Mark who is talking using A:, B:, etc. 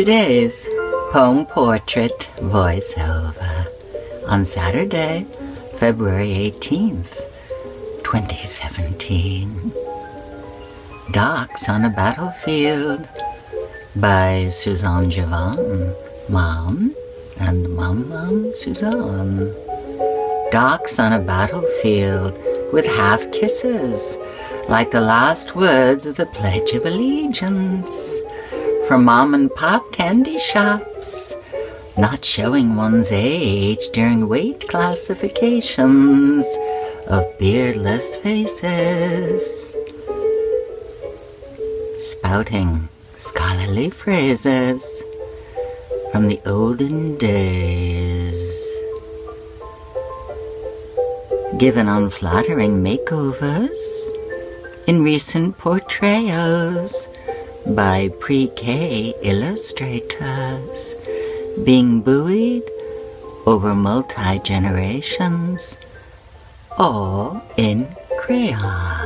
A: Today's poem portrait voiceover on Saturday, February 18th, 2017. Docs on a Battlefield by Suzán Jiván, Mom and Mom Mom Suzán. Docs on a battlefield with half kisses, like the last words of the Pledge of Allegiance from mom and pop candy shops, not showing one's age during weight classifications of beardless faces, spouting scholarly phrases from the olden days, given unflattering makeovers in recent portrayals by pre-K illustrators being buoyed over multi-generations, all in crayon.